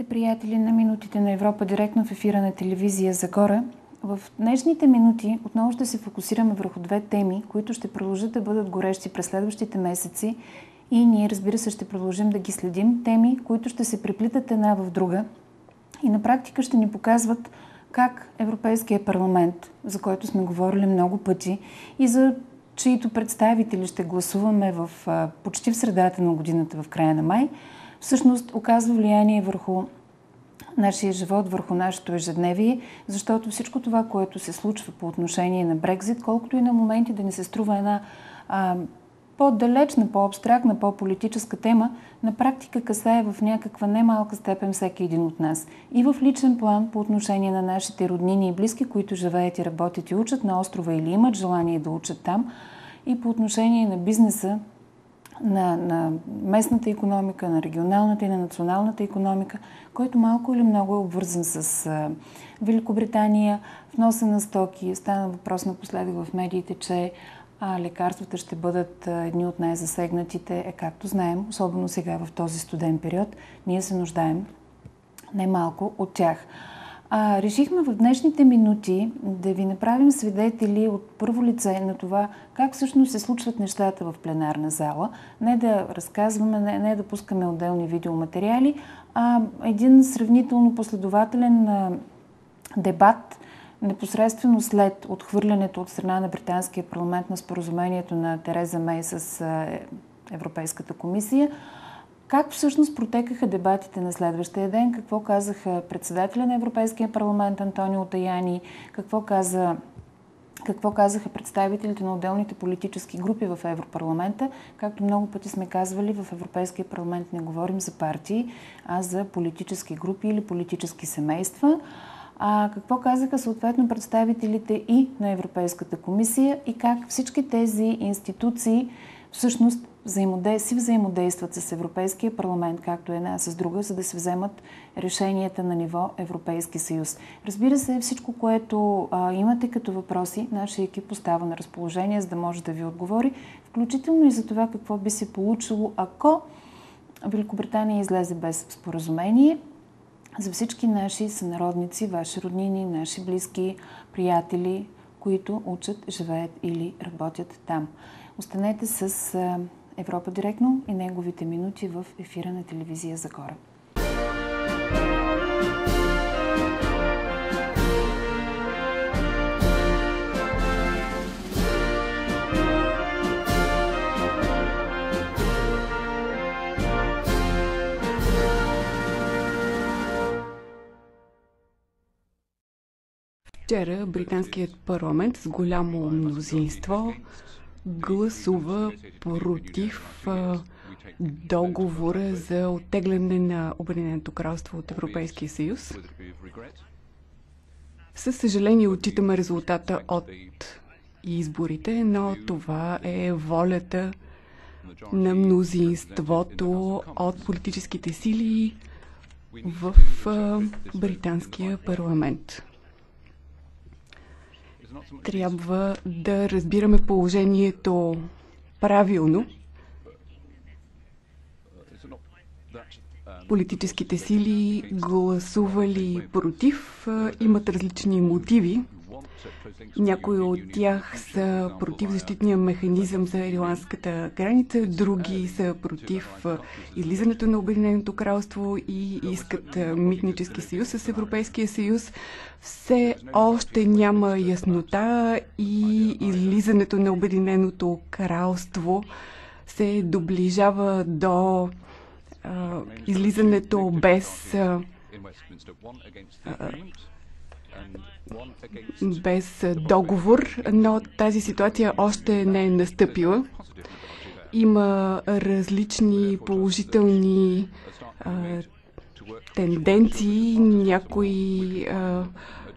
Здравейте, приятели на минутите на Европа, директно в ефира на телевизия Загора. В днешните минути отново ще се фокусираме върху две теми, които ще продължат да бъдат горещи през следващите месеци и ние, разбира се, ще продължим да ги следим. Теми, които ще се преплитат една в друга и на практика ще ни показват как Европейския парламент, за който сме говорили много пъти и за чието представители ще гласуваме в, почти в средата на годината, в края на май, всъщност оказва влияние върху нашия живот, върху нашето ежедневие, защото всичко това, което се случва по отношение на Брекзит, колкото и на моменти да ни се струва една а, по-далечна, по-абстрактна, по-политическа тема, на практика касае в някаква немалка степен всеки един от нас. И в личен план по отношение на нашите роднини и близки, които живеят и работят и учат на острова или имат желание да учат там, и по отношение на бизнеса, на, на местната економика, на регионалната и на националната економика, който малко или много е обвързан с а, Великобритания, вноса на стоки. Стана въпрос напоследък в медиите, че а, лекарствата ще бъдат едни от най-засегнатите. Е, както знаем, особено сега в този студен период, ние се нуждаем немалко от тях. А, решихме в днешните минути да ви направим свидетели от първо лице на това как всъщност се случват нещата в пленарна зала. Не да разказваме, не, не да пускаме отделни видеоматериали, а един сравнително последователен а, дебат непосредствено след отхвърлянето от страна на Британския парламент на споразумението на Тереза Мей с а, Европейската комисия как всъщност протекаха дебатите на следващия ден? Какво казаха председателя на Европейския парламент Антонио Таяни? Какво каза какво казаха представителите на отделните политически групи в Европарламента. Както много пъти сме казвали, в Европейския парламент не говорим за партии, а за политически групи или политически семейства. А какво казаха съответно представителите и на Европейската комисия и как всички тези институции всъщност си взаимодействат с Европейския парламент, както една с друга, за да се вземат решенията на ниво Европейски съюз. Разбира се, всичко, което а, имате като въпроси, нашия екип остава на разположение, за да може да ви отговори, включително и за това какво би се получило, ако Великобритания излезе без споразумение. За всички наши сънародници, ваши роднини, наши близки, приятели, които учат, живеят или работят там. Останете с Европа директно и неговите минути в ефира на телевизия Загора. Вчера британският парламент с голямо мнозинство гласува против договора за оттегляне на Обединеното кралство от Европейския съюз. Със съжаление отчитаме резултата от изборите, но това е волята на мнозинството от политическите сили в британския парламент. Трябва да разбираме положението правилно. Политическите сили гласували против, имат различни мотиви. Някои от тях са против защитния механизъм за ирландската граница, други са против излизането на Обединеното кралство и искат митнически съюз с Европейския съюз. Все още няма яснота и излизането на Обединеното кралство се доближава до а, излизането без а, без договор, но тази ситуация още не е настъпила. Има различни положителни а, тенденции. Някои а,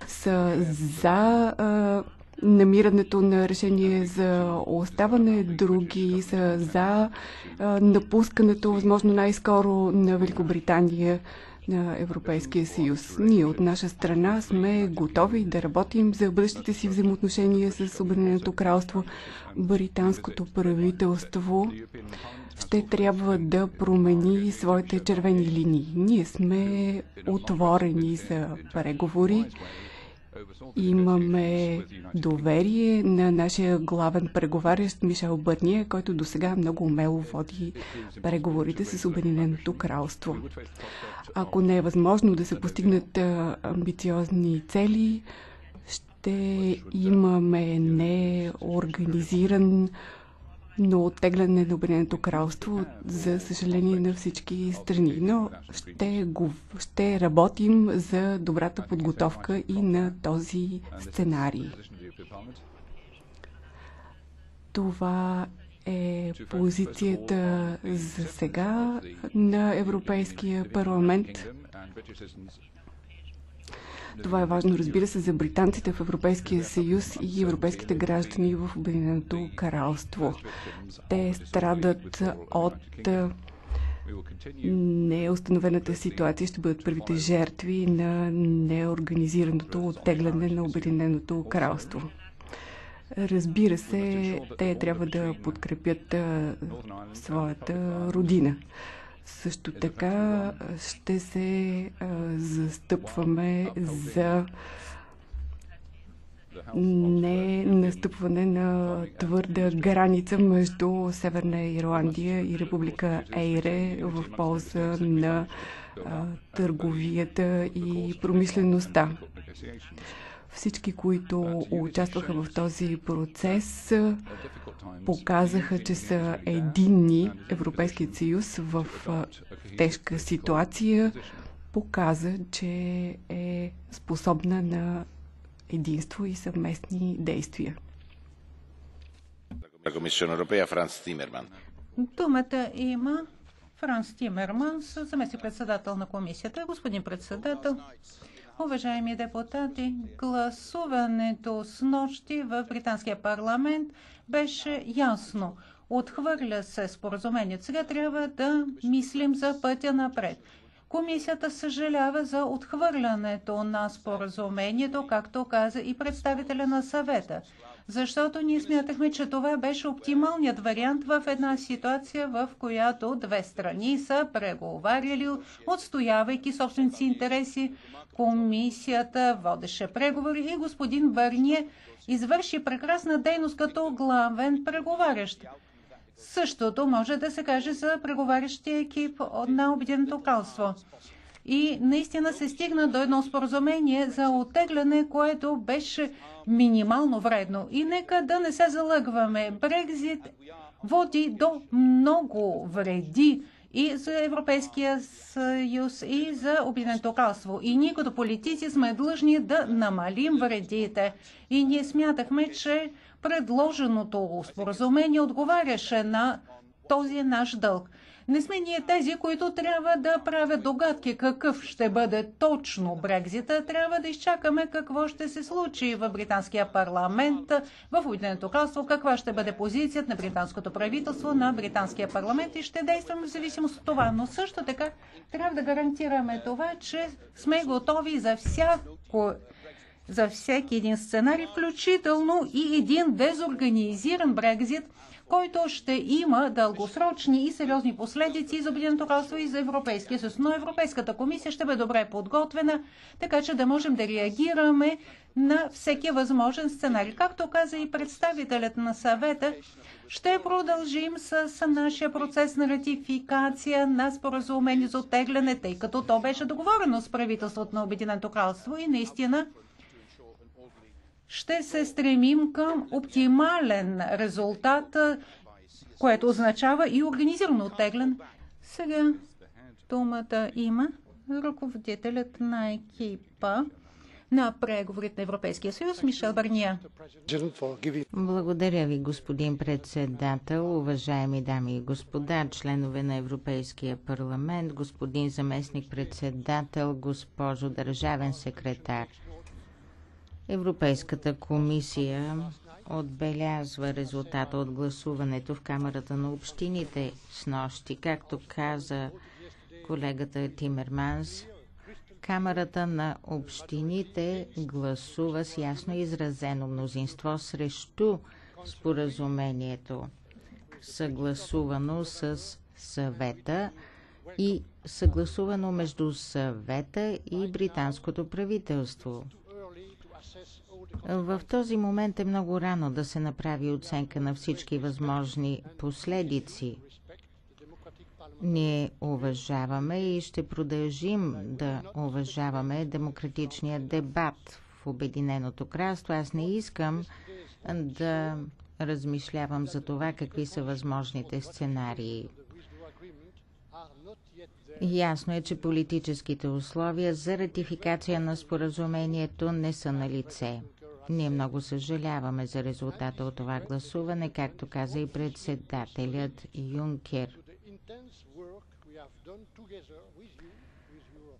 са за а, намирането на решение за оставане, други са за напускането, възможно най-скоро на Великобритания на Европейския съюз. Ние от наша страна сме готови да работим за бъдещите си взаимоотношения с Обединеното кралство. Британското правителство ще трябва да промени своите червени линии. Ние сме отворени за преговори Имаме доверие на нашия главен преговарящ Мишел Бърния, който до сега много умело води преговорите с Обединеното кралство. Ако не е възможно да се постигнат амбициозни цели, ще имаме неорганизиран но оттегляне на Обединеното кралство, за съжаление на всички страни. Но ще, го, ще работим за добрата подготовка и на този сценарий. Това е позицията за сега на Европейския парламент. Това е важно, разбира се, за британците в Европейския съюз и европейските граждани в Обединеното кралство. Те страдат от неустановената ситуация ще бъдат първите жертви на неорганизираното оттегляне на Обединеното кралство. Разбира се, те трябва да подкрепят своята родина. Също така ще се застъпваме за не настъпване на твърда граница между Северна Ирландия и Република Ейре в полза на търговията и промишлеността. Всички, които участваха в този процес, показаха, че са единни. Европейският съюз в тежка ситуация показа, че е способна на единство и съвместни действия. Думата има Франс Тимерман, заместник председател на комисията. Господин председател, Уважаеми депутати, гласуването с нощи в Британския парламент беше ясно. Отхвърля се споразумението. Сега трябва да мислим за пътя напред. Комисията съжалява за отхвърлянето на споразумението, както каза и представителя на съвета, защото ние смятахме, че това беше оптималният вариант в една ситуация, в която две страни са преговаряли, отстоявайки собственици интереси. Комисията водеше преговори и господин Бърние извърши прекрасна дейност като главен преговарящ. Същото може да се каже за преговарящия екип на Обединеното кралство. И наистина се стигна до едно споразумение за оттегляне, което беше минимално вредно. И нека да не се залъгваме. Брекзит води до много вреди и за Европейския съюз, и за Обединеното кралство. И ние като политици сме длъжни да намалим вредите. И ние смятахме, че предложеното споразумение отговаряше на този наш дълг. Не сме ние тези, които трябва да правят догадки какъв ще бъде точно Брекзита. Трябва да изчакаме какво ще се случи в британския парламент, в Обединеното кралство, каква ще бъде позицията на британското правителство, на британския парламент и ще действаме в зависимост от това. Но също така трябва да гарантираме това, че сме готови за всяко за всеки един сценарий, включително и един дезорганизиран Брекзит, който ще има дългосрочни и сериозни последици за Обединеното кралство и за Европейския съюз. Но Европейската комисия ще бъде добре подготвена, така че да можем да реагираме на всеки възможен сценарий. Както каза и представителят на съвета, ще продължим с нашия процес на ратификация на споразумение за оттегляне, тъй като то беше договорено с правителството на Обединеното кралство и наистина ще се стремим към оптимален резултат, което означава и организирано оттеглен. Сега думата има ръководителят на екипа на преговорите на Европейския съюз Мишел Барния. Благодаря ви, господин председател, уважаеми дами и господа, членове на Европейския парламент, господин заместник председател, госпожо държавен секретар. Европейската комисия отбелязва резултата от гласуването в Камерата на общините с нощи. Както каза колегата Тимерманс, Камерата на общините гласува с ясно изразено мнозинство срещу споразумението, съгласувано с съвета и съгласувано между съвета и британското правителство. В този момент е много рано да се направи оценка на всички възможни последици. Ние уважаваме и ще продължим да уважаваме демократичния дебат в Обединеното кралство. Аз не искам да размишлявам за това какви са възможните сценарии. Ясно е, че политическите условия за ратификация на споразумението не са на лице. Ние много съжаляваме за резултата от това гласуване, както каза и председателят Юнкер.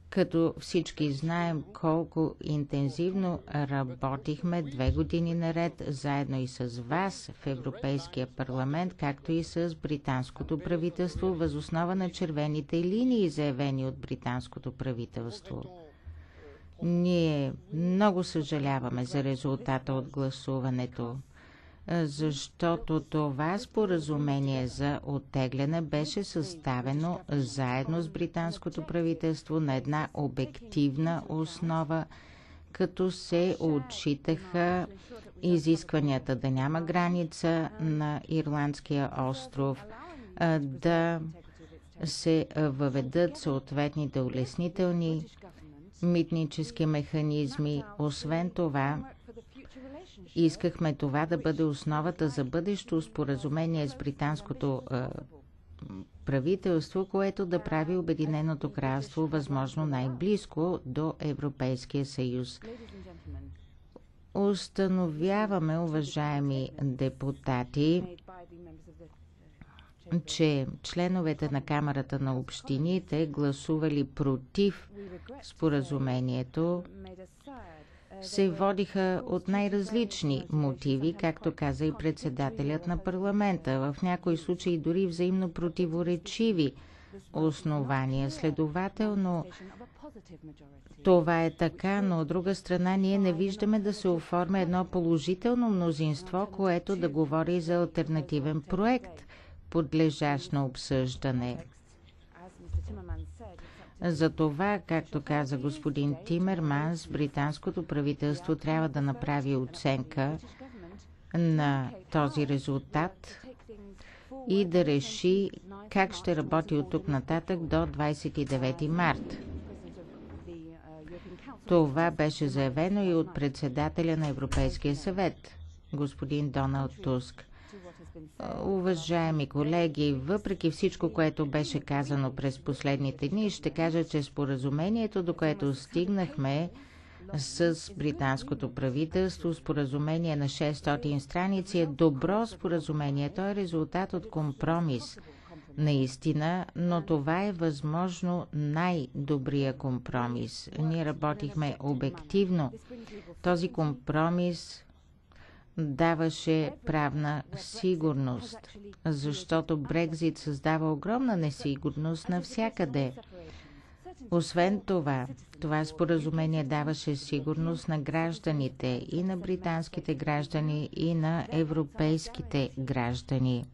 Като всички знаем колко интензивно работихме две години наред заедно и с вас в Европейския парламент, както и с британското правителство, възоснова на червените линии, заявени от британското правителство. Ние много съжаляваме за резултата от гласуването, защото това споразумение за оттегляне беше съставено заедно с британското правителство на една обективна основа, като се отчитаха изискванията да няма граница на Ирландския остров, да се въведат съответните улеснителни митнически механизми. Освен това, искахме това да бъде основата за бъдещо споразумение с британското правителство, което да прави Обединеното кралство възможно най-близко до Европейския съюз. Установяваме, уважаеми депутати, че членовете на Камерата на общините гласували против споразумението се водиха от най-различни мотиви, както каза и председателят на парламента, в някои случаи дори взаимно противоречиви основания. Следователно, това е така, но от друга страна ние не виждаме да се оформя едно положително мнозинство, което да говори за альтернативен проект – подлежащ на обсъждане. За това, както каза господин Тимерманс, британското правителство трябва да направи оценка на този резултат и да реши как ще работи от тук нататък до 29 март. Това беше заявено и от председателя на Европейския съвет, господин Доналд Туск. Уважаеми колеги, въпреки всичко, което беше казано през последните дни, ще кажа, че споразумението, до което стигнахме с британското правителство, споразумение на 600 страници, е добро споразумение. То е резултат от компромис. Наистина, но това е възможно най-добрия компромис. Ние работихме обективно. Този компромис даваше правна сигурност, защото Брекзит създава огромна несигурност навсякъде. Освен това, това споразумение даваше сигурност на гражданите и на британските граждани и на европейските граждани.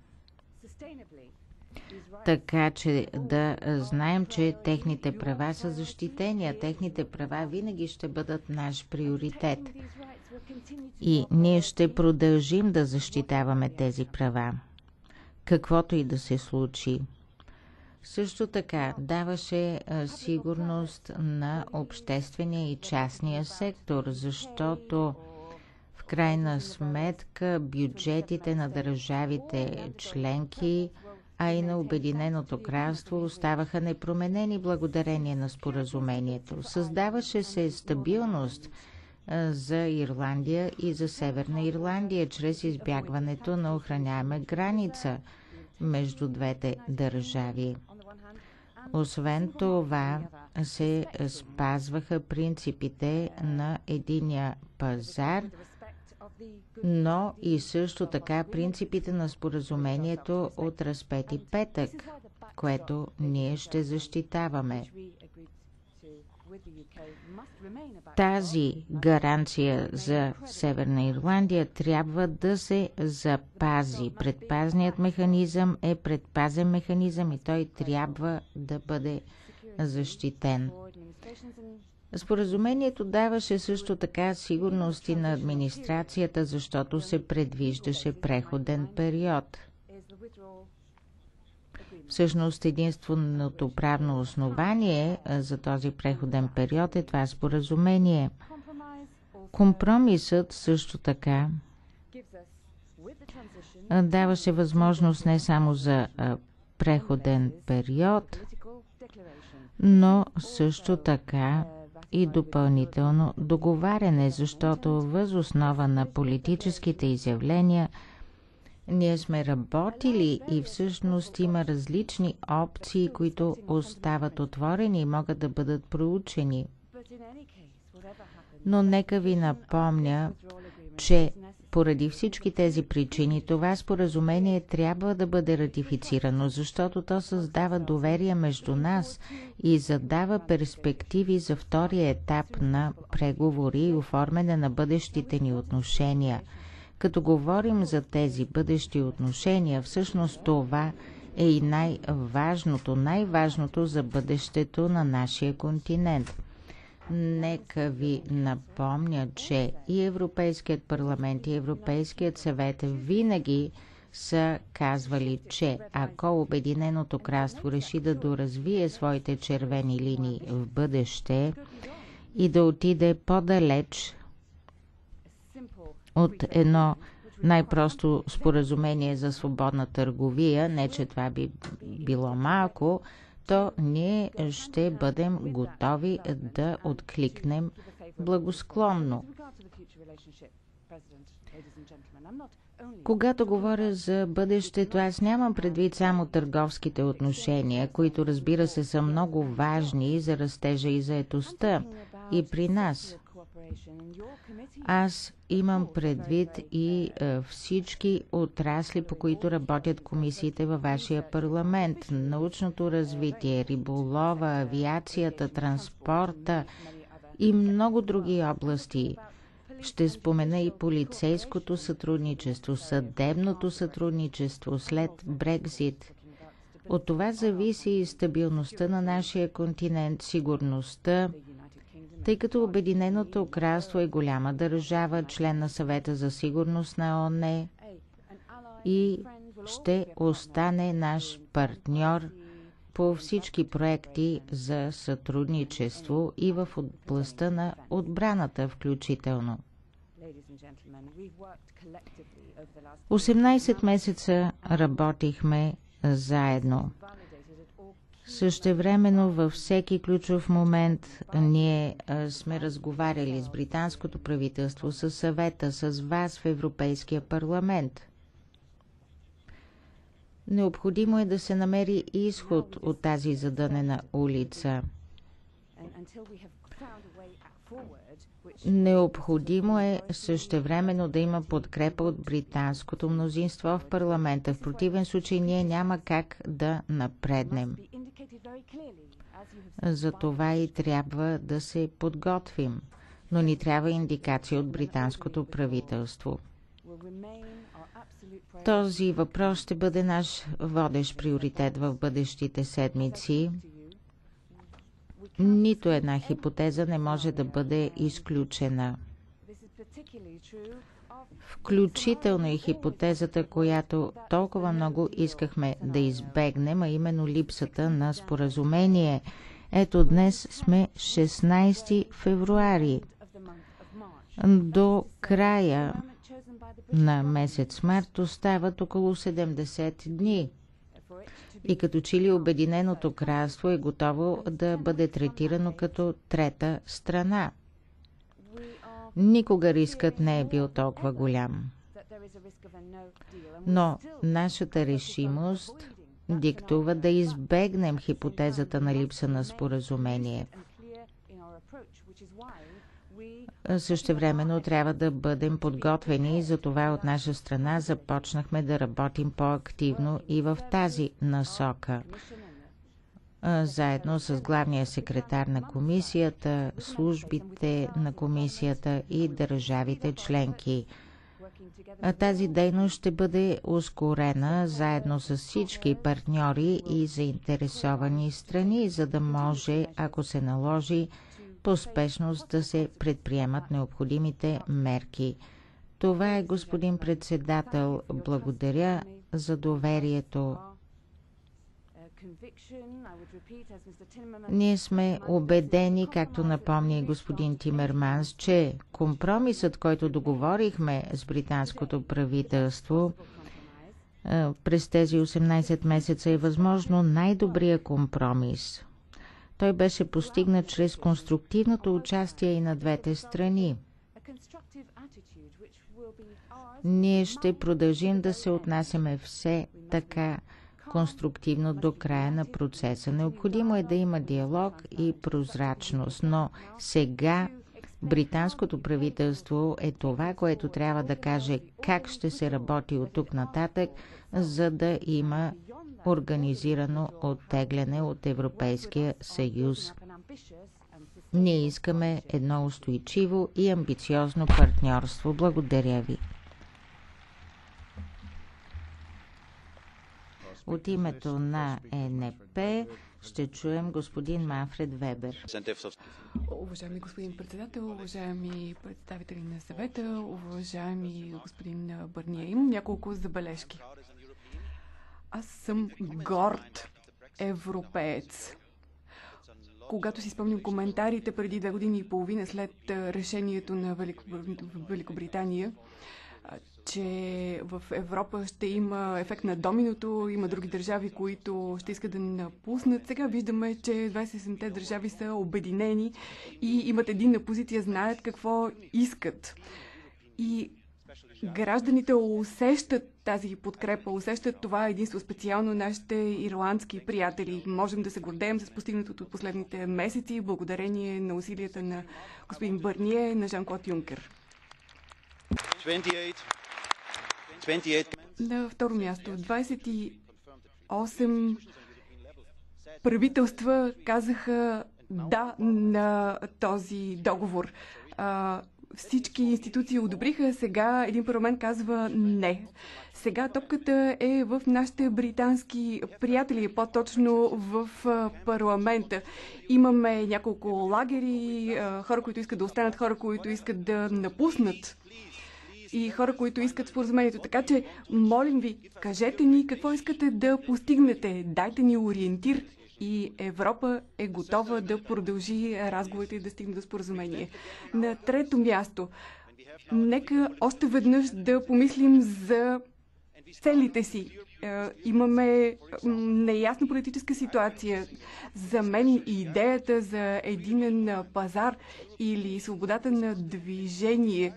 Така че да знаем, че техните права са защитени, техните права винаги ще бъдат наш приоритет. И ние ще продължим да защитаваме тези права, каквото и да се случи. Също така даваше сигурност на обществения и частния сектор, защото в крайна сметка бюджетите на държавите членки, а и на Обединеното кралство оставаха непроменени благодарение на споразумението. Създаваше се стабилност – за Ирландия и за Северна Ирландия чрез избягването на охраняема граница между двете държави. Освен това се спазваха принципите на единия пазар, но и също така принципите на споразумението от разпети петък, което ние ще защитаваме. Тази гаранция за Северна Ирландия трябва да се запази. Предпазният механизъм е предпазен механизъм и той трябва да бъде защитен. Споразумението даваше също така сигурности на администрацията, защото се предвиждаше преходен период. Всъщност единственото правно основание за този преходен период е това споразумение. Компромисът също така даваше възможност не само за преходен период, но също така и допълнително договаряне, защото въз основа на политическите изявления ние сме работили и всъщност има различни опции, които остават отворени и могат да бъдат проучени. Но нека ви напомня, че поради всички тези причини това споразумение трябва да бъде ратифицирано, защото то създава доверие между нас и задава перспективи за втория етап на преговори и оформяне на бъдещите ни отношения. Като говорим за тези бъдещи отношения, всъщност това е и най-важното, най-важното за бъдещето на нашия континент – Нека ви напомня, че и Европейският парламент и Европейският съвет винаги са казвали, че ако Обединеното кралство реши да доразвие своите червени линии в бъдеще и да отиде по-далеч от едно най-просто споразумение за свободна търговия, не че това би било малко, то ние ще бъдем готови да откликнем благосклонно. Когато говоря за бъдещето, аз нямам предвид само търговските отношения, които разбира се са много важни за растежа и заетостта и при нас. Аз имам предвид и е, всички отрасли, по които работят комисиите във вашия парламент. Научното развитие, риболова, авиацията, транспорта и много други области. Ще спомена и полицейското сътрудничество, съдебното сътрудничество след Брекзит. От това зависи и стабилността на нашия континент, сигурността, тъй като Обединеното кралство е голяма държава, член на съвета за сигурност на ОНЕ и ще остане наш партньор по всички проекти за сътрудничество и в областта на отбраната включително. 18 месеца работихме заедно. Същевременно във всеки ключов момент ние сме разговаряли с британското правителство, с съвета, с вас в Европейския парламент. Необходимо е да се намери изход от тази задънена улица. Необходимо е същевременно да има подкрепа от британското мнозинство в парламента. В противен случай ние няма как да напреднем. За това и трябва да се подготвим, но ни трябва индикация от британското правителство. Този въпрос ще бъде наш водещ приоритет в бъдещите седмици. Нито една хипотеза не може да бъде изключена. Включително и хипотезата, която толкова много искахме да избегнем, а именно липсата на споразумение. Ето днес сме 16 февруари. До края на месец март остават около 70 дни и като че ли Обединеното кралство е готово да бъде третирано като трета страна. Никога рискът не е бил толкова голям. Но нашата решимост диктува да избегнем хипотезата на липса на споразумение. Същевременно трябва да бъдем подготвени и за това от наша страна започнахме да работим по-активно и в тази насока. Заедно с главния секретар на комисията, службите на комисията и държавите членки. Тази дейност ще бъде ускорена заедно с всички партньори и заинтересовани страни, за да може, ако се наложи, по спешност да се предприемат необходимите мерки. Това е, господин председател. Благодаря за доверието. Ние сме убедени, както напомни господин Тимерманс, че компромисът, който договорихме с британското правителство през тези 18 месеца е възможно най-добрия компромис. Той беше постигнат чрез конструктивното участие и на двете страни. Ние ще продължим да се отнасяме все така конструктивно до края на процеса. Необходимо е да има диалог и прозрачност, но сега британското правителство е това, което трябва да каже как ще се работи от тук нататък, за да има организирано оттегляне от Европейския съюз. Ние искаме едно устойчиво и амбициозно партньорство. Благодаря ви. От името на ЕНП ще чуем господин Манфред Вебер. Уважаеми господин председател, уважаеми представители на съвета, уважаеми господин Бърния, имам няколко забележки. Аз съм горд европеец. Когато си спомням коментарите преди две години и половина след решението на Великобритания, че в Европа ще има ефект на доминото, има други държави, които ще искат да напуснат. Сега виждаме, че 27-те държави са обединени и имат единна позиция, знаят какво искат. И гражданите усещат тази подкрепа, усещат това единство, специално нашите ирландски приятели. Можем да се гордеем с постигнатото от последните месеци, благодарение на усилията на господин Бърние, на Жан-Клод Юнкер. 28. На второ място, 28 правителства казаха да на този договор. Всички институции одобриха, сега един парламент казва не. Сега топката е в нашите британски приятели, по-точно в парламента. Имаме няколко лагери, хора, които искат да останат, хора, които искат да напуснат и хора, които искат споразумението. Така че, молим ви, кажете ни какво искате да постигнете. Дайте ни ориентир и Европа е готова да продължи разговорите и да стигне до споразумение. На трето място, нека още веднъж да помислим за целите си. Е, имаме неясна политическа ситуация. За мен идеята за единен пазар или свободата на движение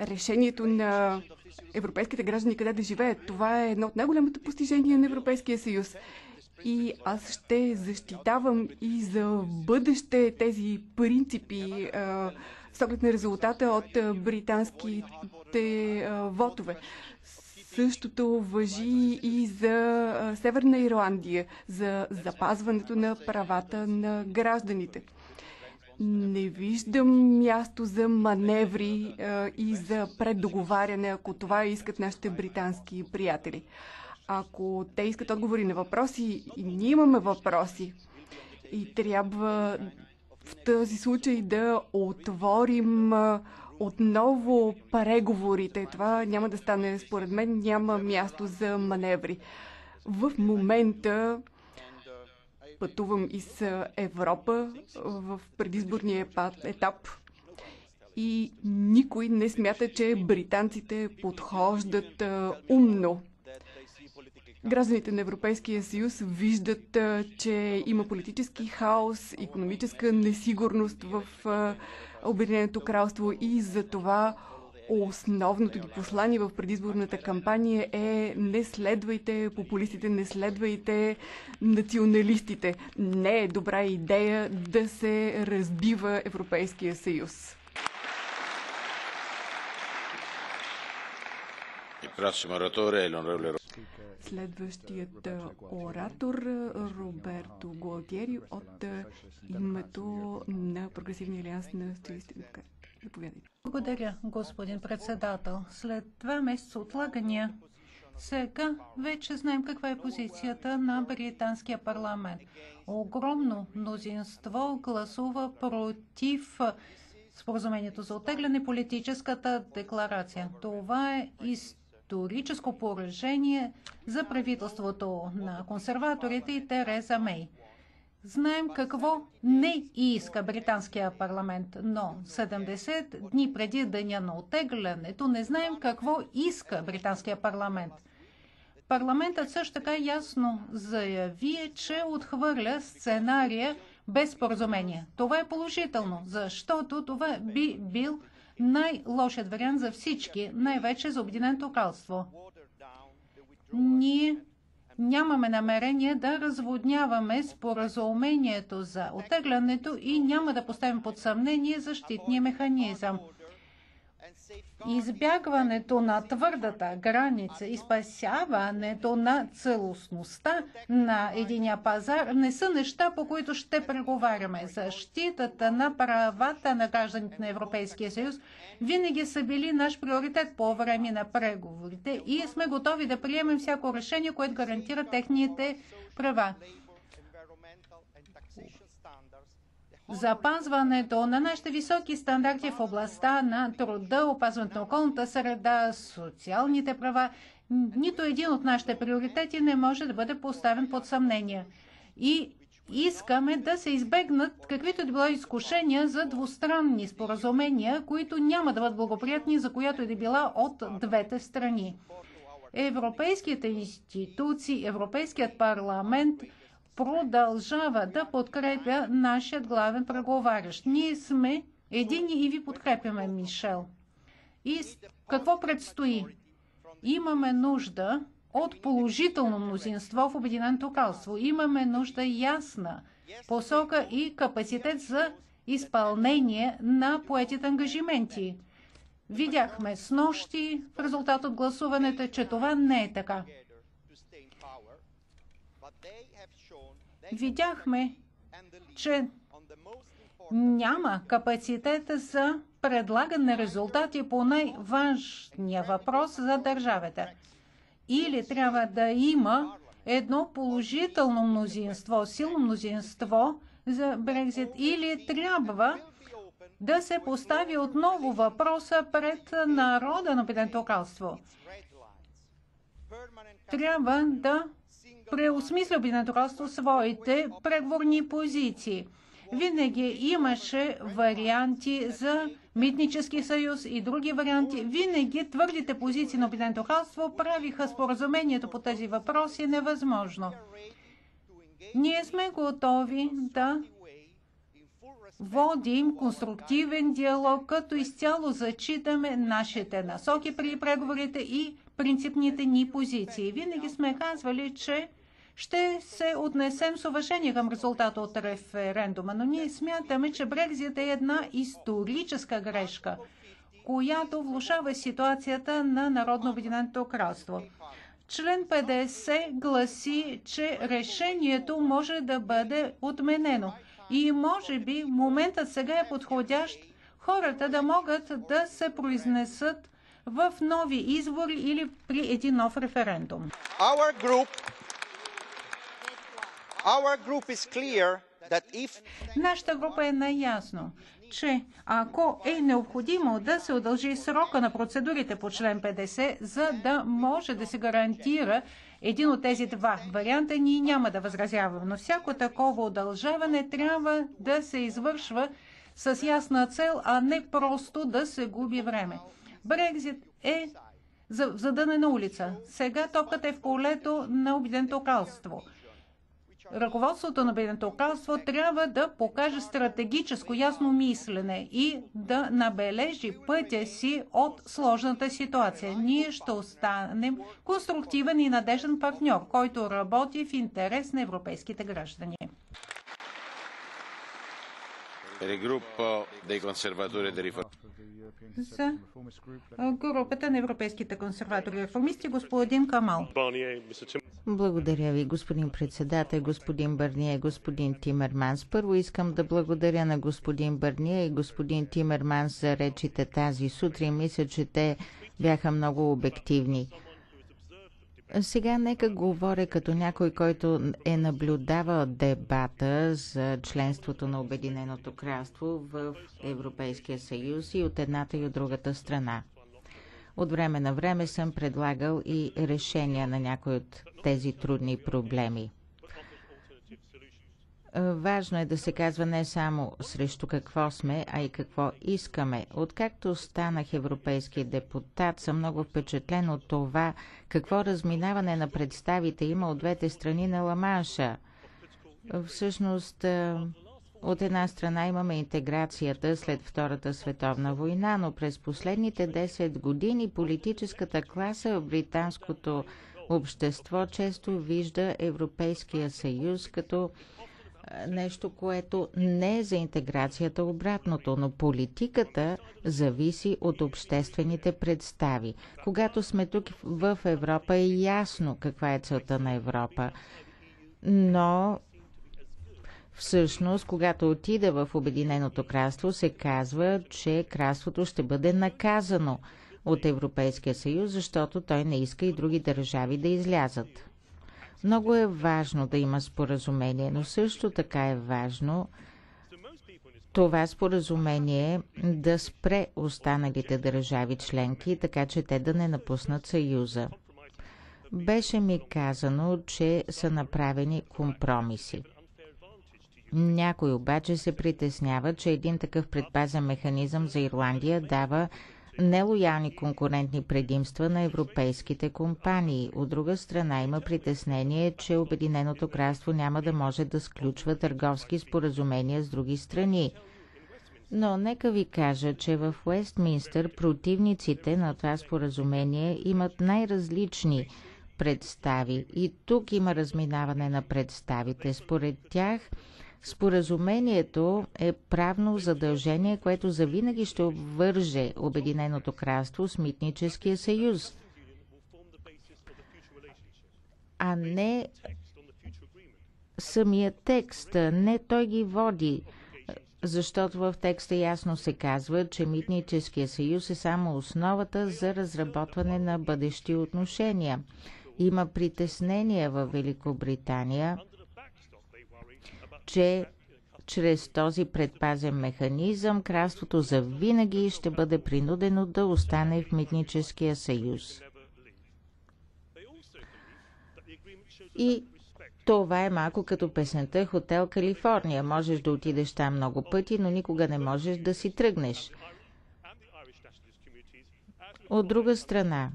решението на европейските граждани къде да живеят. Това е едно от най-големите постижения на Европейския съюз. И аз ще защитавам и за бъдеще тези принципи с оглед на резултата от британските вотове. Същото въжи и за Северна Ирландия, за запазването на правата на гражданите. Не виждам място за маневри а, и за преддоговаряне, ако това искат нашите британски приятели. Ако те искат отговори на въпроси, и ние имаме въпроси, и трябва в този случай да отворим отново преговорите. Това няма да стане, според мен, няма място за маневри. В момента пътувам из Европа в предизборния етап и никой не смята, че британците подхождат умно. Гражданите на Европейския съюз виждат, че има политически хаос, економическа несигурност в Обединеното кралство и за това основното ни послание в предизборната кампания е не следвайте популистите, не следвайте националистите. Не е добра идея да се разбива Европейския съюз. Следващият оратор Роберто Гуалтиери от името на Прогресивния алианс на стилисти Заповядайте. Благодаря, господин председател. След два месеца отлагания сега вече знаем каква е позицията на британския парламент. Огромно мнозинство гласува против споразумението за отегляне политическата декларация. Това е историческо поражение за правителството на консерваторите и Тереза Мей. Знаем какво не иска британския парламент, но 70 дни преди деня на отеглянето не знаем какво иска британския парламент. Парламентът също така ясно заяви, че отхвърля сценария без споразумение. Това е положително, защото това би бил най-лошият вариант за всички, най-вече за Обединеното кралство. Ние нямаме намерение да разводняваме споразумението за отеглянето и няма да поставим под съмнение защитния механизъм. Избягването на твърдата граница и спасяването на целостността на единия пазар не са неща, по които ще преговаряме. Защитата на правата на гражданите на Европейския съюз винаги са били наш приоритет по време на преговорите и сме готови да приемем всяко решение, което гарантира техните права. Запазването на нашите високи стандарти в областта на труда, опазването на околната среда, социалните права, нито един от нашите приоритети не може да бъде поставен под съмнение. И искаме да се избегнат каквито да било изкушения за двустранни споразумения, които няма да бъдат благоприятни за която и да била от двете страни. Европейските институции, Европейският парламент – продължава да подкрепя нашият главен преговарящ. Ние сме едини и ви подкрепяме, Мишел. И какво предстои? Имаме нужда от положително мнозинство в Обединеното кралство. Имаме нужда ясна посока и капацитет за изпълнение на поетите ангажименти. Видяхме с нощи в резултат от гласуването, че това не е така. Видяхме, че няма капацитет за предлагане на резултати по най-важния въпрос за държавата. Или трябва да има едно положително мнозинство, силно мнозинство за Брекзит, или трябва да се постави отново въпроса пред народа на Обединеното кралство. Трябва да преосмисля Обединеното кралство своите преговорни позиции. Винаги имаше варианти за митнически съюз и други варианти. Винаги твърдите позиции на Обединеното кралство правиха споразумението по тези въпроси невъзможно. Ние сме готови да водим конструктивен диалог, като изцяло зачитаме нашите насоки при преговорите и принципните ни позиции. Винаги сме казвали, че ще се отнесем с уважение към резултата от референдума, но ние смятаме, че Брекзит е една историческа грешка, която влушава ситуацията на Народно Обединеното кралство. Член 50 гласи, че решението може да бъде отменено. И може би моментът сега е подходящ хората да могат да се произнесат в нови избори или при един нов референдум. Group Нашата група е наясно, че ако е необходимо да се удължи срока на процедурите по член 50, за да може да се гарантира един от тези два варианта, ние няма да възразяваме. Но всяко такова удължаване трябва да се извършва с ясна цел, а не просто да се губи време. Брекзит е задънена улица. Сега топката е в полето на Обединеното кралство – ръководството на Обединеното кралство трябва да покаже стратегическо ясно мислене и да набележи пътя си от сложната ситуация. Ние ще останем конструктивен и надежден партньор, който работи в интерес на европейските граждани. За групата на европейските консерватори и реформисти, господин Камал. Благодаря ви, господин председател, господин Бърния и господин Тимерманс. Първо искам да благодаря на господин Бърния и господин Тимерманс за речите тази сутрин. Мисля, че те бяха много обективни. Сега нека говоря като някой, който е наблюдавал дебата за членството на Обединеното кралство в Европейския съюз и от едната и от другата страна. От време на време съм предлагал и решения на някои от тези трудни проблеми. Важно е да се казва не само срещу какво сме, а и какво искаме. Откакто станах европейски депутат, съм много впечатлен от това, какво разминаване на представите има от двете страни на Ламанша. Всъщност, от една страна имаме интеграцията след Втората световна война, но през последните 10 години политическата класа в британското общество често вижда Европейския съюз като нещо, което не е за интеграцията обратното, но политиката зависи от обществените представи. Когато сме тук в Европа е ясно каква е целта на Европа. Но Всъщност, когато отида в Обединеното кралство, се казва, че кралството ще бъде наказано от Европейския съюз, защото той не иска и други държави да излязат. Много е важно да има споразумение, но също така е важно това споразумение да спре останалите държави членки, така че те да не напуснат Съюза. Беше ми казано, че са направени компромиси. Някой обаче се притеснява, че един такъв предпазен механизъм за Ирландия дава нелоялни конкурентни предимства на европейските компании. От друга страна има притеснение, че Обединеното кралство няма да може да сключва търговски споразумения с други страни. Но нека ви кажа, че в Уестминстър противниците на това споразумение имат най-различни представи. И тук има разминаване на представите. Според тях Споразумението е правно задължение, което завинаги ще обвърже Обединеното кралство с Митническия съюз, а не самия текст. Не той ги води, защото в текста ясно се казва, че Митническия съюз е само основата за разработване на бъдещи отношения. Има притеснения в Великобритания – че чрез този предпазен механизъм кралството за винаги ще бъде принудено да остане в митническия съюз. И това е малко като песента Хотел Калифорния. Можеш да отидеш там много пъти, но никога не можеш да си тръгнеш. От друга страна,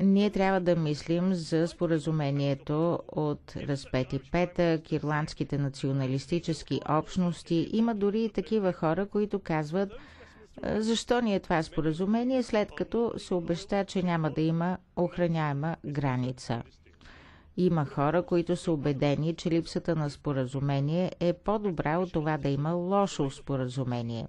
ние трябва да мислим за споразумението от разпети петък, ирландските националистически общности. Има дори и такива хора, които казват защо ни е това споразумение, след като се обеща, че няма да има охраняема граница. Има хора, които са убедени, че липсата на споразумение е по-добра от това да има лошо споразумение.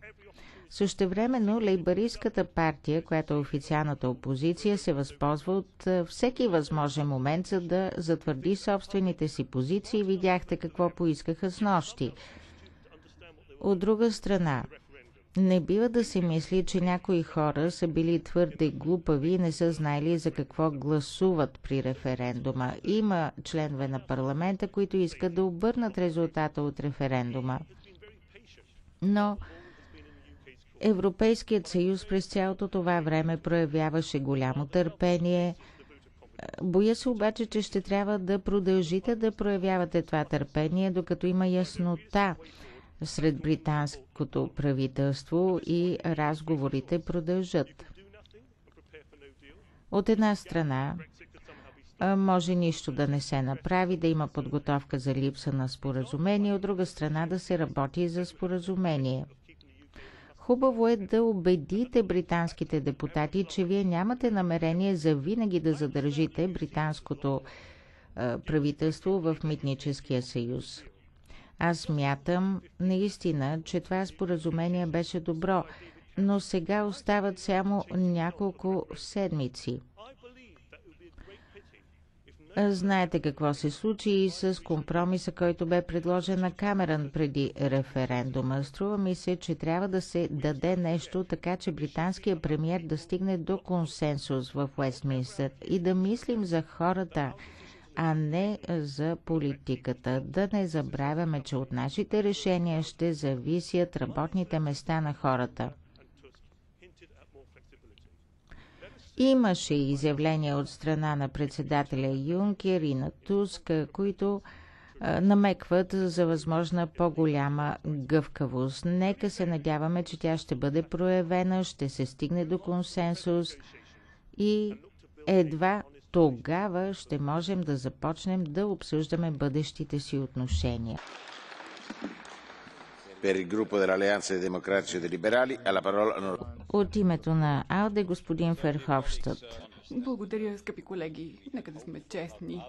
Същевременно лейбаристската партия, която е официалната опозиция, се възползва от всеки възможен момент, за да затвърди собствените си позиции. Видяхте какво поискаха с нощи. От друга страна, не бива да се мисли, че някои хора са били твърде глупави и не са знаели за какво гласуват при референдума. Има членове на парламента, които искат да обърнат резултата от референдума. Но Европейският съюз през цялото това време проявяваше голямо търпение. Боя се обаче, че ще трябва да продължите да проявявате това търпение, докато има яснота сред британското правителство и разговорите продължат. От една страна, може нищо да не се направи, да има подготовка за липса на споразумение, от друга страна да се работи за споразумение – Хубаво е да убедите британските депутати, че вие нямате намерение за винаги да задържите британското правителство в Митническия съюз. Аз мятам наистина, че това споразумение беше добро, но сега остават само няколко седмици. Знаете какво се случи и с компромиса, който бе предложен на Камерън преди референдума. Струва ми се, че трябва да се даде нещо, така че британският премьер да стигне до консенсус в Уестминстър и да мислим за хората, а не за политиката. Да не забравяме, че от нашите решения ще зависят работните места на хората. Имаше изявления от страна на председателя Юнкер и на Туск, които намекват за възможна по-голяма гъвкавост. Нека се надяваме, че тя ще бъде проявена, ще се стигне до консенсус и едва тогава ще можем да започнем да обсъждаме бъдещите си отношения. От името на АЛДЕ господин Ферховщад. Благодаря, скъпи колеги. Нека да сме честни.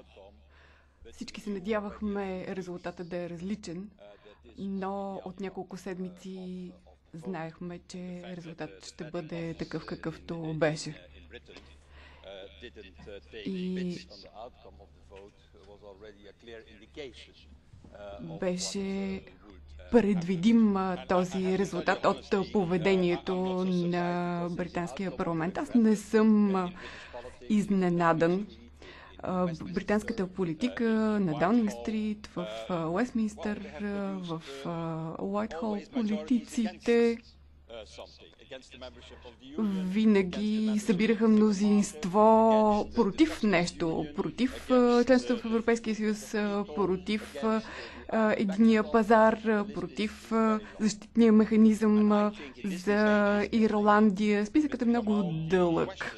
Всички се надявахме резултата да е различен, но от няколко седмици знаехме, че резултатът ще бъде такъв какъвто беше. И беше предвидим този резултат от поведението на британския парламент. Аз не съм изненадан. Британската политика на Даунинг Стрит, в Уестминстър, в Уайтхол, политиците винаги събираха мнозинство против нещо, против членството в Европейския съюз, против единия пазар, против защитния механизъм за Ирландия. Списъкът е много дълъг.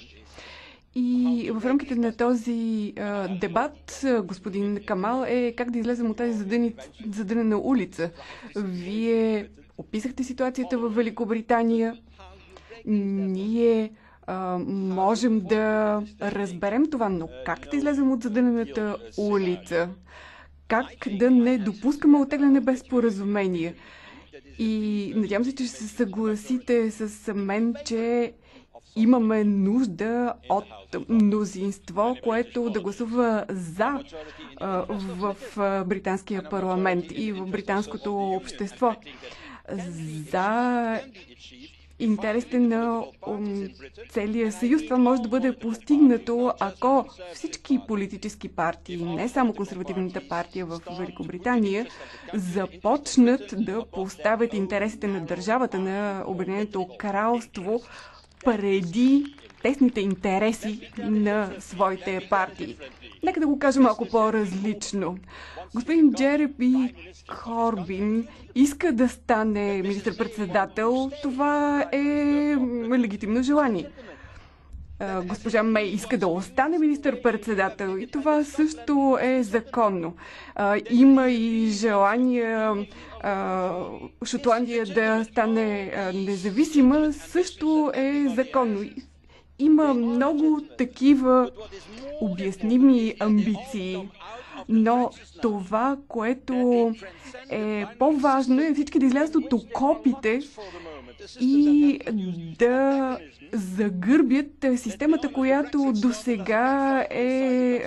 И в рамките на този а, дебат, господин Камал, е как да излезем от тази задъни, задънена улица. Вие описахте ситуацията в Великобритания. Ние а, можем да разберем това, но как да излезем от задънената улица? Как да не допускаме отегляне без споразумение? И надявам се, че ще се съгласите с мен, че имаме нужда от мнозинство, което да гласува за в британския парламент и в британското общество. За интересите на целия съюз. Това може да бъде постигнато, ако всички политически партии, не само консервативната партия в Великобритания, започнат да поставят интересите на държавата, на Обединеното кралство преди тесните интереси на своите партии. Нека да го кажа малко по-различно. Господин Джереби Корбин иска да стане министър-председател. Това е легитимно желание. Госпожа Мей иска да остане министър-председател и това също е законно. Има и желание Шотландия да стане независима, също е законно. Има много такива обясними амбиции, но това, което е по-важно е всички да излязат от окопите и да загърбят системата, която до сега е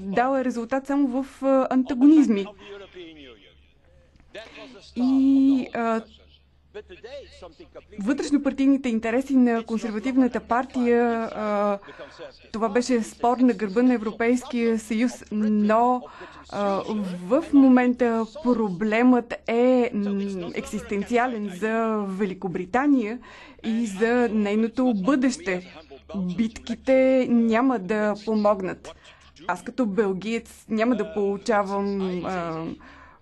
дала резултат само в антагонизми. И а, вътрешнопартийните интереси на консервативната партия, това беше спор на гърба на Европейския съюз, но в момента проблемът е екзистенциален за Великобритания и за нейното бъдеще. Битките няма да помогнат. Аз като белгиец няма да получавам а,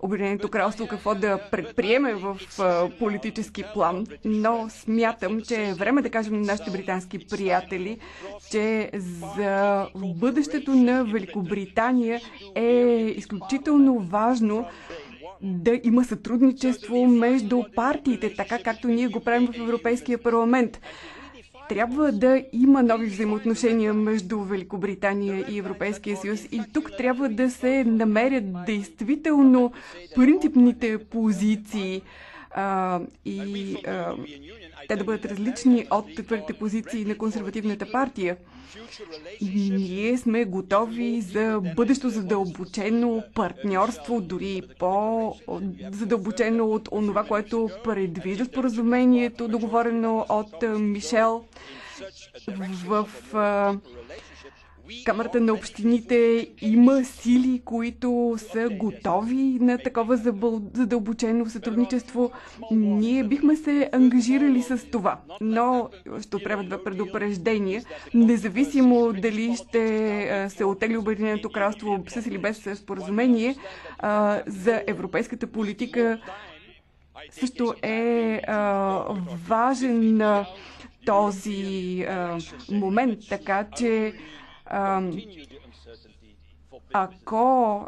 Обединеното кралство какво да предприеме в политически план, но смятам, че е време да кажем на нашите британски приятели, че за бъдещето на Великобритания е изключително важно да има сътрудничество между партиите, така както ние го правим в Европейския парламент. Трябва да има нови взаимоотношения между Великобритания и Европейския съюз. И тук трябва да се намерят действително принципните позиции а, и а, те да бъдат различни от твърдите позиции на консервативната партия. Ние сме готови за бъдещо задълбочено партньорство, дори по-задълбочено от онова, което предвижда споразумението, договорено от Мишел в Камерата на общините има сили, които са готови на такова задълбочено сътрудничество. Ние бихме се ангажирали с това, но ще отправя два предупреждения. Независимо дали ще се отегли Обединеното кралство с или без споразумение, за европейската политика също е важен този момент, така че ако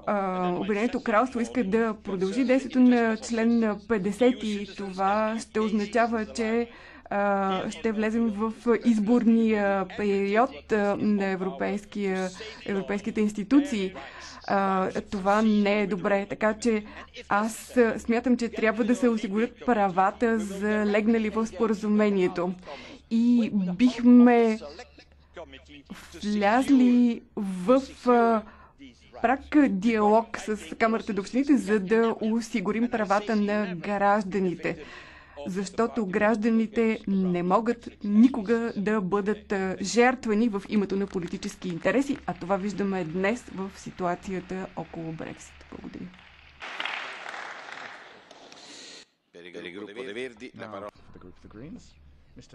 Обединеното кралство иска да продължи действието на член 50, това ще означава, че а, ще влезем в изборния период на европейския, европейските институции. А, това не е добре. Така че аз смятам, че трябва да се осигурят правата за легнали в споразумението. И бихме влязли в прак диалог с Камерата до общините, за да осигурим правата на гражданите. Защото гражданите не могат никога да бъдат жертвани в името на политически интереси, а това виждаме днес в ситуацията около Брексит. Благодаря.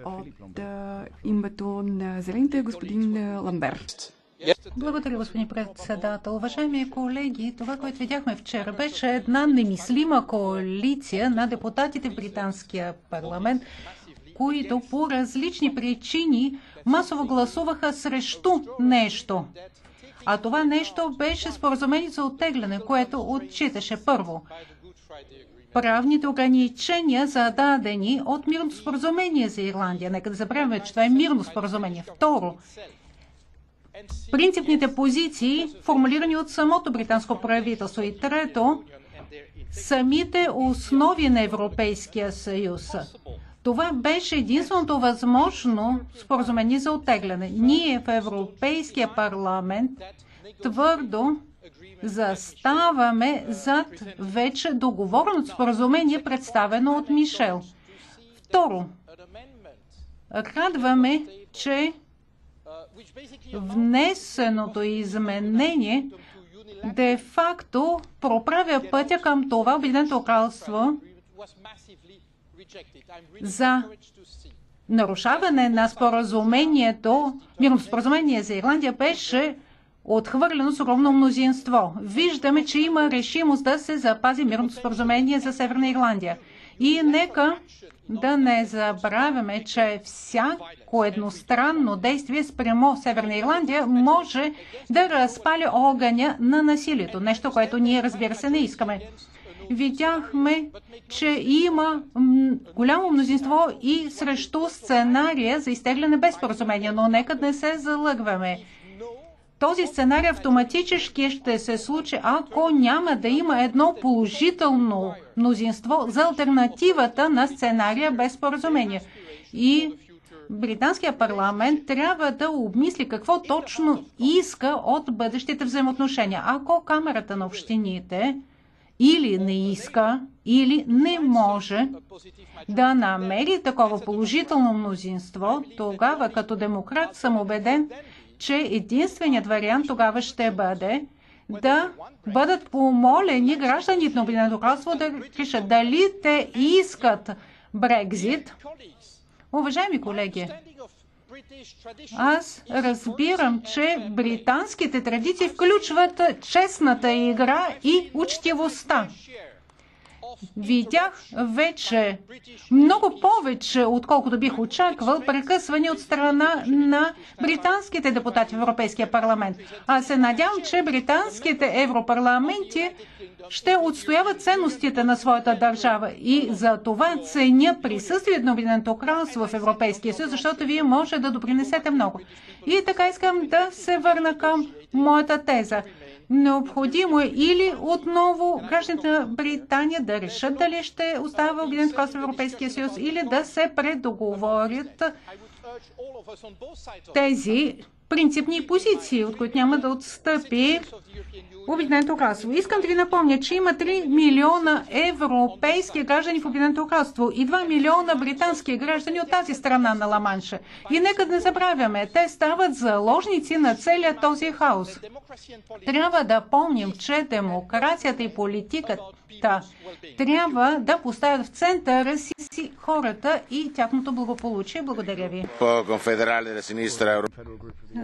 От името на зелените господин Ламберт. Благодаря, господин председател. Уважаеми колеги, това, което видяхме вчера, беше една немислима коалиция на депутатите в британския парламент, които по различни причини масово гласуваха срещу нещо. А това нещо беше споразумение за оттегляне, което отчиташе първо правните ограничения, зададени от мирното споразумение за Ирландия. Нека да забравяме, че това е мирно споразумение. Второ, принципните позиции, формулирани от самото британско правителство. И трето, самите основи на Европейския съюз. Това беше единственото възможно споразумение за оттегляне. Ние в Европейския парламент твърдо заставаме зад вече договореното споразумение, представено от Мишел. Второ, радваме, че внесеното изменение де-факто проправя пътя към това Обединеното кралство за нарушаване на споразумението, мирно споразумение за Ирландия беше отхвърлено с огромно мнозинство. Виждаме, че има решимост да се запази мирното споразумение за Северна Ирландия. И нека да не забравяме, че всяко едностранно действие спрямо Северна Ирландия може да разпали огъня на насилието. Нещо, което ние, разбира се, не искаме. Видяхме, че има голямо мнозинство и срещу сценария за изтегляне без споразумение, но нека не се залъгваме. Този сценарий автоматически ще се случи, ако няма да има едно положително мнозинство за альтернативата на сценария без споразумение. И британския парламент трябва да обмисли какво точно иска от бъдещите взаимоотношения. Ако Камерата на общините или не иска, или не може да намери такова положително мнозинство, тогава като демократ съм убеден, че единственият вариант тогава ще бъде да бъдат помолени гражданите на Обединеното кралство да решат дали те искат Брекзит. Уважаеми колеги, аз разбирам, че британските традиции включват честната игра и учтивостта. Видях вече много повече, отколкото бих очаквал, прекъсвани от страна на британските депутати в Европейския парламент. Аз се надявам, че британските европарламенти ще отстояват ценностите на своята държава и за това ценя присъствието на Обединеното кралство в Европейския съюз, защото вие може да допринесете много. И така искам да се върна към моята теза. Необходимо е или отново гражданите на Британия да решат дали ще остава Обединеното кралство Европейския съюз или да се предоговорят. Тези принципни позиции, от които няма да отстъпи Обединеното кралство. Искам да ви напомня, че има 3 милиона европейски граждани в Обединеното кралство и 2 милиона британски граждани от тази страна на Ламанша. И нека да не забравяме, те стават заложници на целия този хаос. Трябва да помним, че демокрацията и политиката трябва да поставят в центъра си хората и тяхното благополучие. Благодаря ви.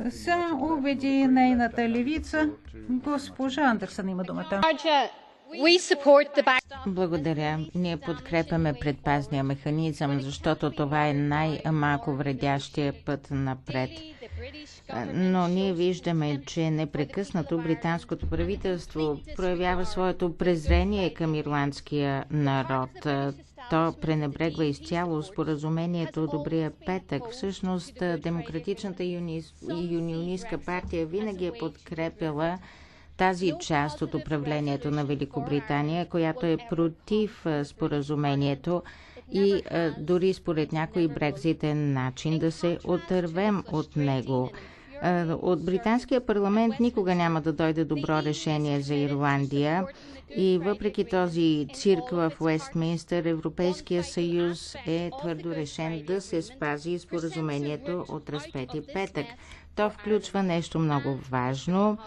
За обединената левица, госпожа Андерсън има думата. Благодаря. Ние подкрепяме предпазния механизъм, защото това е най-малко вредящия път напред. Но ние виждаме, че непрекъснато британското правителство проявява своето презрение към ирландския народ. То пренебрегва изцяло споразумението Добрия петък. Всъщност, Демократичната юнионистка партия винаги е подкрепила тази част от управлението на Великобритания, която е против споразумението и дори според някои Брекзит е начин да се отървем от него. От британския парламент никога няма да дойде добро решение за Ирландия и въпреки този цирк в Уестминстър, Европейския съюз е твърдо решен да се спази споразумението от разпети петък. То включва нещо много важно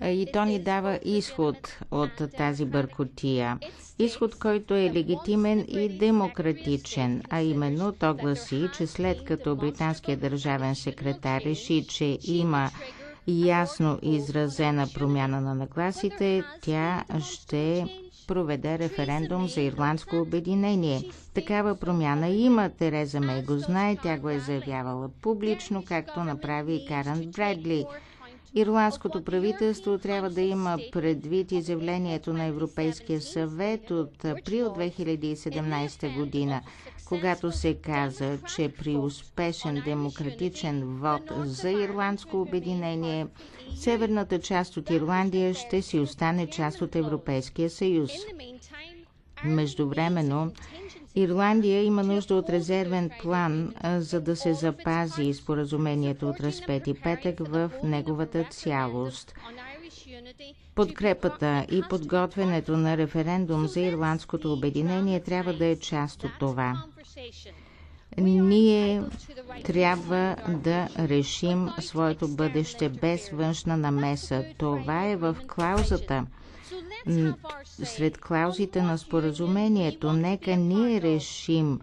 и то ни дава изход от тази бъркотия. Изход, който е легитимен и демократичен, а именно то гласи, че след като британският държавен секретар реши, че има ясно изразена промяна на нагласите, тя ще проведе референдум за ирландско обединение. Такава промяна има, Тереза Мей го знае, тя го е заявявала публично, както направи и Карен Бредли. Ирландското правителство трябва да има предвид изявлението на Европейския съвет от април 2017 година, когато се каза, че при успешен демократичен вод за ирландско обединение, северната част от Ирландия ще си остане част от Европейския съюз. Междувременно, Ирландия има нужда от резервен план, за да се запази споразумението от разпети петък в неговата цялост. Подкрепата и подготвянето на референдум за ирландското обединение трябва да е част от това. Ние трябва да решим своето бъдеще без външна намеса. Това е в клаузата – сред клаузите на споразумението. Нека ние решим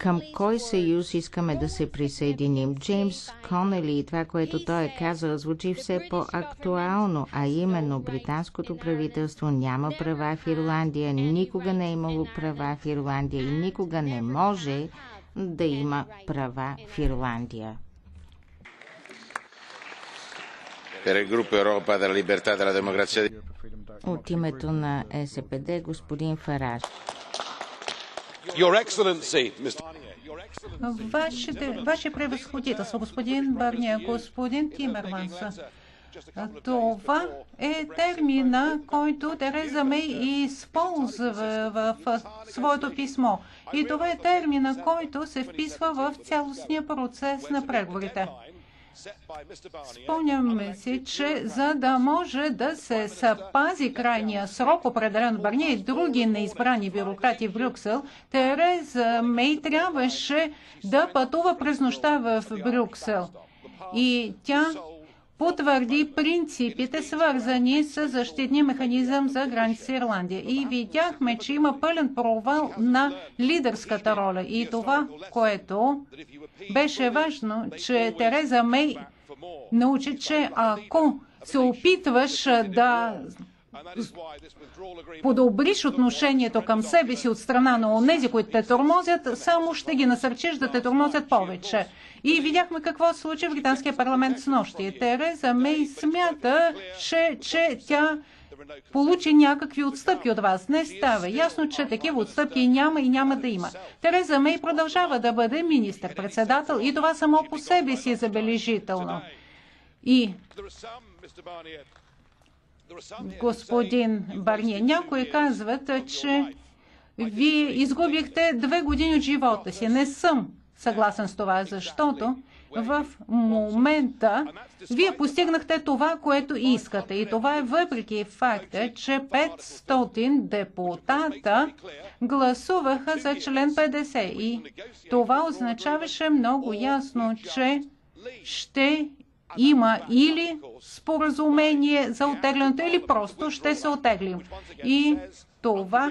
към кой съюз искаме да се присъединим. Джеймс Конели и това, което той е казал, звучи все по-актуално, а именно британското правителство няма права в Ирландия, никога не е имало права в Ирландия и никога не може да има права в Ирландия. Per il gruppo Europa della Libertà e della Democrazia от името на СПД господин Фараж. Вашите, ваше превъзходителство, господин Барния, господин Тимерманс, това е термина, който Тереза Мей използва в, в своето писмо. И това е термина, който се вписва в цялостния процес на преговорите. Спомняме си, че за да може да се съпази крайния срок, определен Барния и други неизбрани бюрократи в Брюксел, Тереза Мей трябваше да пътува през нощта в Брюксел. И тя потвърди принципите, свързани с защитния механизъм за граница Ирландия. И видяхме, че има пълен провал на лидерската роля. И това, което беше важно, че Тереза Мей научи, че ако се опитваш да подобриш отношението към себе си от страна на онези, които те тормозят, само ще ги насърчиш да те тормозят повече. И видяхме какво се случи в британския парламент с нощи. Тереза Мей смята, че, че тя получи някакви отстъпки от вас. Не става. Ясно, че такива отстъпки няма и няма да има. Тереза Мей продължава да бъде министър-председател и това само по себе си е забележително. И господин Барния, някои казват, че вие изгубихте две години от живота си. Не съм съгласен с това, защото в момента вие постигнахте това, което искате. И това е въпреки факта, че 500 депутата гласуваха за член 50. И това означаваше много ясно, че ще има или споразумение за отеглянето, или просто ще се отеглим. И това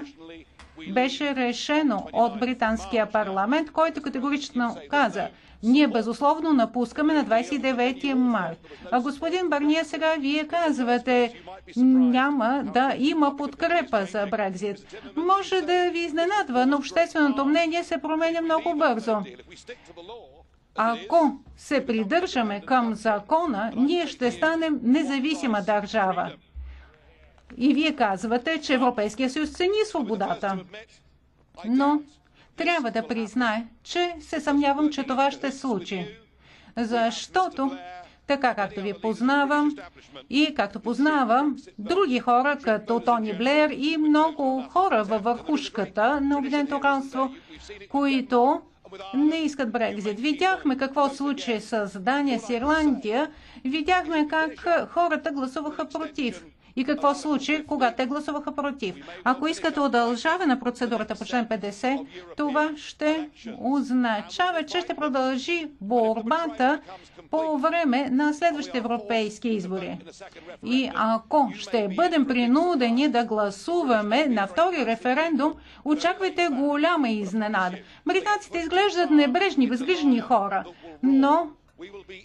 беше решено от британския парламент, който категорично каза, ние безусловно напускаме на 29 март. А господин Барния, сега вие казвате, няма да има подкрепа за Брекзит. Може да ви изненадва, но общественото мнение се променя много бързо. Ако се придържаме към закона, ние ще станем независима държава. И вие казвате, че Европейския съюз цени свободата. Но трябва да признае, че се съмнявам, че това ще случи. Защото, така както ви познавам и както познавам други хора, като Тони Блер и много хора във върхушката на Обединеното кралство, които не искат Брекзит. Видяхме какво случи с Дания, с Ирландия. Видяхме как хората гласуваха против и какво случи, когато те гласуваха против. Ако искате удължаване на процедурата по член 50, това ще означава, че ще продължи борбата по време на следващите европейски избори. И ако ще бъдем принудени да гласуваме на втори референдум, очаквайте голяма изненада. Британците изглеждат небрежни, безгрижни хора, но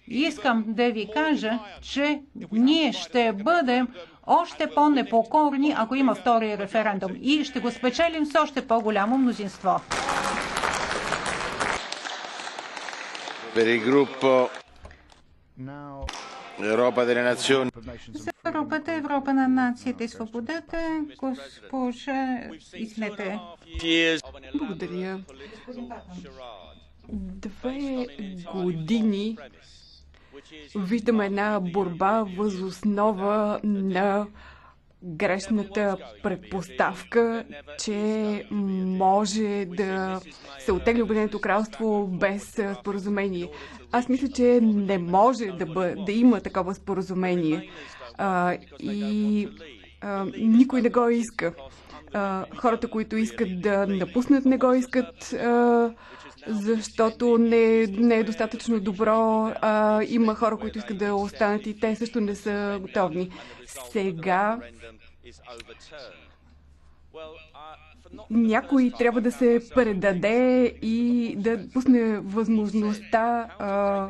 Искам да ви кажа, че ние ще бъдем още по-непокорни, ако има втори референдум. И ще го спечелим с още по-голямо мнозинство. Европа delle Nazioni. За Европата, Европа на нациите и свободата, госпожа, извинете. Благодаря. Две години виждаме една борба възоснова на грешната предпоставка, че може да се отегли Обединеното кралство без споразумение. Аз мисля, че не може да, бъ... да има такова споразумение. А, и а, никой не го иска. А, хората, които искат да напуснат, не го искат. А, защото не, не е достатъчно добро. А, има хора, които искат да останат и те също не са готовни. Сега някой трябва да се предаде и да пусне възможността а,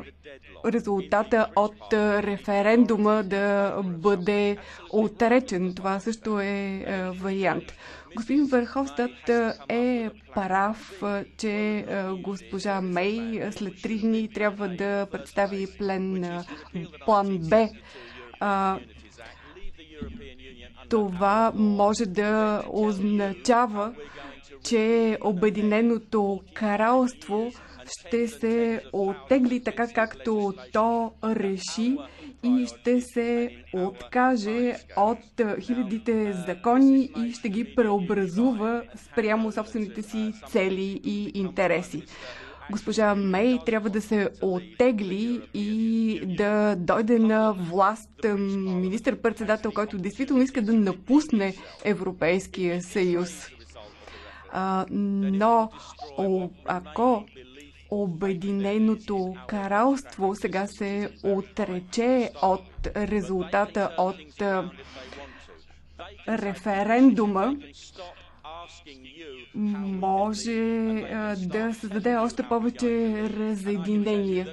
резултата от референдума да бъде отречен. Това също е а, вариант. Господин Верховстат е прав, че госпожа Мей след три дни трябва да представи плен, план Б. Това може да означава, че Обединеното кралство ще се оттегли така, както то реши и ще се откаже от хилядите закони и ще ги преобразува спрямо собствените си цели и интереси. Госпожа Мей трябва да се оттегли и да дойде на власт министър-председател, който действително иска да напусне Европейския съюз. Но ако Обединеното кралство сега се отрече от резултата от референдума, може да създаде още повече разединение.